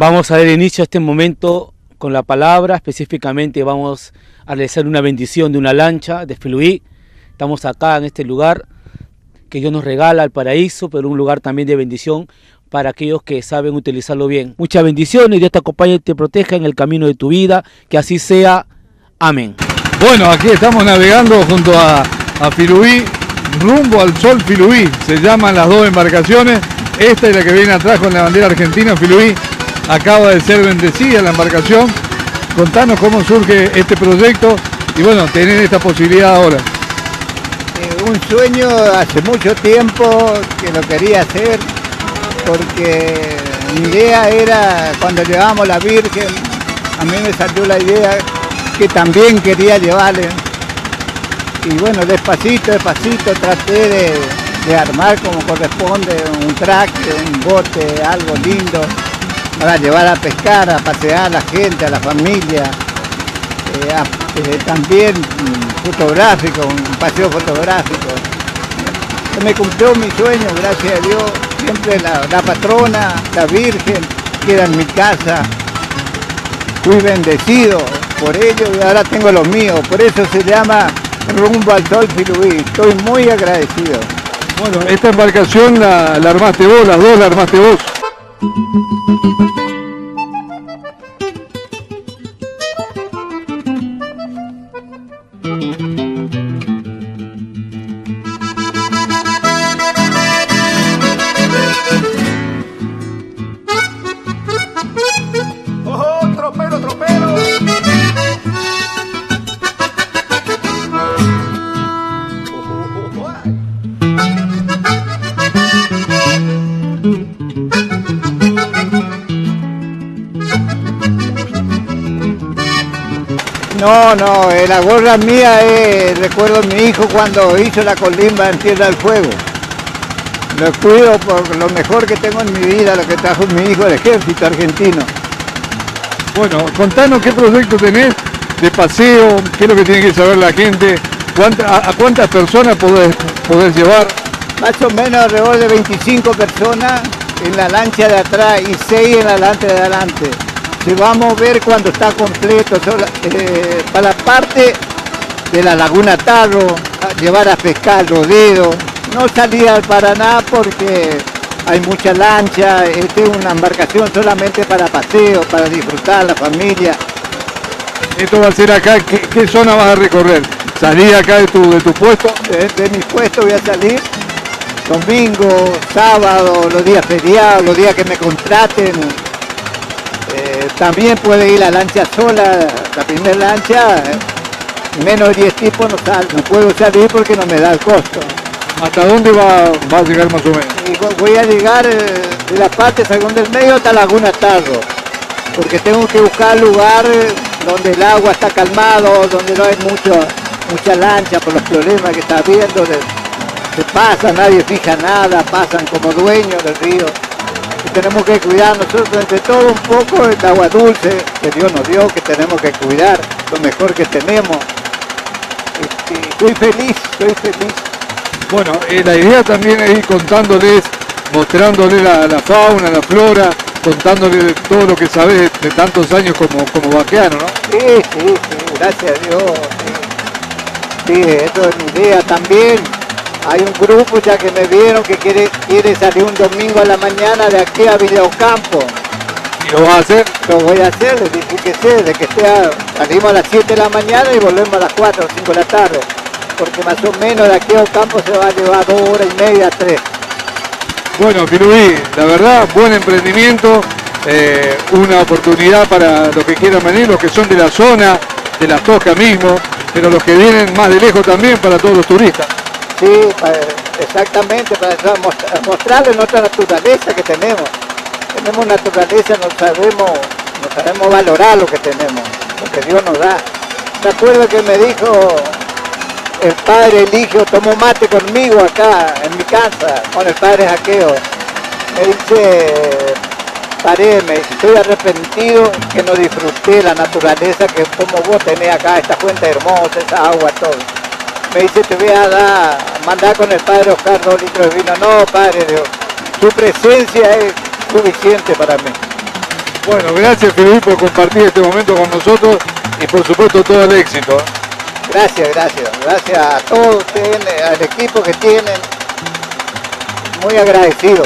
Vamos a dar inicio a este momento con la palabra, específicamente vamos a realizar una bendición de una lancha de Filuí, Estamos acá en este lugar que Dios nos regala al paraíso, pero un lugar también de bendición para aquellos que saben utilizarlo bien. Muchas bendiciones, Dios te acompañe y te proteja en el camino de tu vida, que así sea. Amén. Bueno, aquí estamos navegando junto a, a Filuí, rumbo al Sol Filuí. Se llaman las dos embarcaciones. Esta es la que viene atrás con la bandera argentina. Filuí acaba de ser bendecida la embarcación. Contanos cómo surge este proyecto y bueno, tener esta posibilidad ahora. Un sueño hace mucho tiempo que lo quería hacer porque mi idea era cuando llevamos la Virgen, a mí me salió la idea que también quería llevarle. Y bueno, despacito, despacito traté de, de armar como corresponde un track, un bote, algo lindo para llevar a pescar, a pasear a la gente, a la familia. Eh, eh, también fotográfico, un paseo fotográfico. Me cumplió mi sueño, gracias a Dios. Siempre la, patrona, la Virgen, queda en mi casa. Fui bendecido por ello y ahora tengo lo mío. Por eso se llama Rumbo al Sol Filuí. Estoy muy agradecido. Bueno, esta embarcación la, la armaste vos, las dos la armaste vos. No, no, eh, la gorra mía es, recuerdo a mi hijo cuando hizo la colimba en Tierra del Fuego. Lo cuido por lo mejor que tengo en mi vida, lo que trajo mi hijo del ejército argentino. Bueno, contanos qué proyecto tenés de paseo, qué es lo que tiene que saber la gente, cuánta- a, a cuántas personas podés, podés llevar. Más o menos alrededor de 25 personas en la lancha de atrás y 6 en la lancha de adelante. Se va a mover cuando está completo, sola- eh, para la parte de la Laguna Tarro, a llevar a pescar rodeo. No salir al Paraná porque hay mucha lancha, esta es una embarcación solamente para paseo, para disfrutar la familia. Esto va a ser acá, ¿qué, qué zona vas a recorrer? Salí acá de tu, de tu puesto. de, de mi puesto voy a salir domingo, sábado, los días feriados, los días que me contraten. También puede ir la lancha sola, la primera lancha, eh, menos de 10 tipos no, sal- no puedo salir porque no me da el costo. ¿Hasta dónde va, va a llegar más o menos? Y voy a llegar eh, de la parte según del medio hasta Laguna Tarro, porque tengo que buscar lugar donde el agua está calmado, donde no hay mucho, mucha lancha por los problemas que está habiendo, se pasa, nadie fija nada, pasan como dueños del río. Y tenemos que cuidar nosotros entre todo un poco el agua dulce que Dios nos dio, que tenemos que cuidar lo mejor que tenemos. Y estoy feliz, estoy feliz. Bueno, eh, la idea también es ir contándoles, mostrándoles la, la fauna, la flora, contándoles todo lo que sabes de tantos años como, como vaqueano, ¿no? Sí, sí, sí, gracias a Dios. Sí, Sí, eso es mi idea también. Hay un grupo ya que me vieron que quiere, quiere salir un domingo a la mañana de aquí a Videocampo. Y lo vas a hacer. Lo voy a hacer, les dije que sé, de que sea, salimos a las 7 de la mañana y volvemos a las 4 o 5 de la tarde. Porque más o menos de aquí a Ocampo se va a llevar dos horas y media, tres. Bueno, Pirubí, la verdad, buen emprendimiento, eh, una oportunidad para los que quieran venir, los que son de la zona, de la Tosca mismo, pero los que vienen más de lejos también para todos los turistas. Sí, exactamente, para mostrarles nuestra naturaleza que tenemos. Tenemos naturaleza, no sabemos, no sabemos valorar lo que tenemos, lo que Dios nos da. ¿Se acuerda que me dijo el padre Eligio tomó mate conmigo acá en mi casa, con el padre Jaqueo? Me dice, paré, me dice, estoy arrepentido que no disfruté la naturaleza que como vos tenés acá, esta fuente hermosa, esa agua, todo me dice, te voy a dar, mandar con el padre Oscar dos litros de vino. No, padre Dios, tu presencia es suficiente para mí. Bueno, gracias Felipe por compartir este momento con nosotros y por supuesto todo el éxito. ¿eh? Gracias, gracias. Gracias a todos ustedes, al equipo que tienen. Muy agradecido.